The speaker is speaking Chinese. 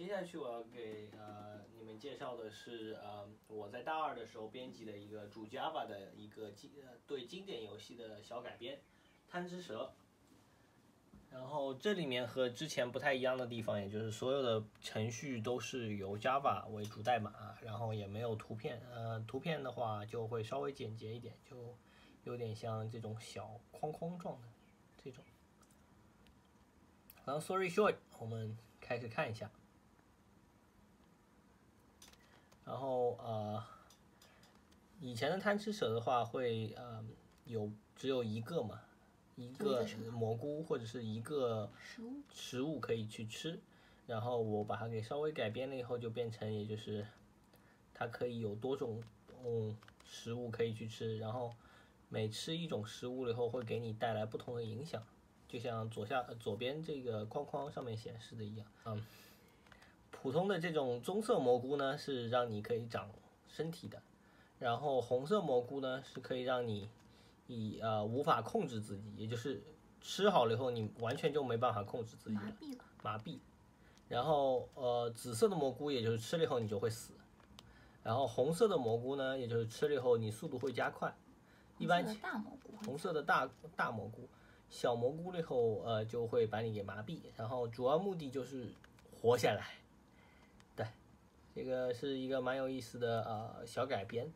接下去我要给呃你们介绍的是呃我在大二的时候编辑的一个主 Java 的一个经呃对经典游戏的小改编，《贪吃蛇》。然后这里面和之前不太一样的地方，也就是所有的程序都是由 Java 为主代码，然后也没有图片。呃，图片的话就会稍微简洁一点，就有点像这种小框框状的这种。然后 Sorry Short，我们开始看一下。然后呃，以前的贪吃蛇的话会呃有只有一个嘛，一个蘑菇或者是一个食物食物可以去吃，然后我把它给稍微改编了以后，就变成也就是它可以有多种嗯食物可以去吃，然后每吃一种食物了以后会给你带来不同的影响，就像左下左边这个框框上面显示的一样，嗯。普通的这种棕色蘑菇呢，是让你可以长身体的，然后红色蘑菇呢，是可以让你以呃无法控制自己，也就是吃好了以后你完全就没办法控制自己麻了，痹了，麻痹。然后呃紫色的蘑菇，也就是吃了以后你就会死，然后红色的蘑菇呢，也就是吃了以后你速度会加快，一般红色的大大蘑菇，小蘑菇了以后呃就会把你给麻痹，然后主要目的就是活下来。这个是一个蛮有意思的呃小改编。